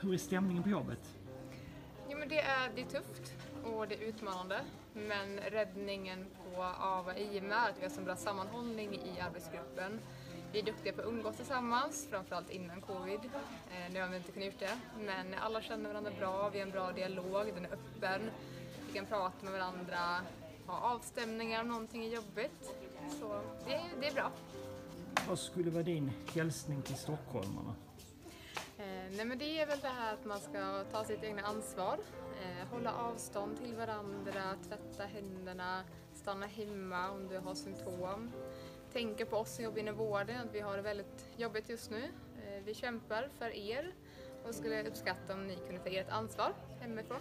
Hur är stämningen på jobbet? Jo, men det, är, det är tufft och det är utmanande. Men räddningen på AVA i och med att vi har så bra sammanhållning i arbetsgruppen. Vi är duktiga på att umgås tillsammans, framförallt innan covid. Eh, nu har vi inte kunnat gjort det. Men alla känner varandra bra, vi har en bra dialog, den är öppen. Vi kan prata med varandra, ha avstämningar om någonting är jobbigt. Så det, det är bra. Vad skulle vara din hälsning till stockholmarna? Eh, nej men det är väl det här att man ska ta sitt egna ansvar, eh, hålla avstånd till varandra, tvätta händerna, stanna hemma om du har symptom. Tänka på oss som jobbar inom vården, att vi har det väldigt jobbigt just nu. Eh, vi kämpar för er och skulle uppskatta om ni kunde ta ert ansvar hemifrån.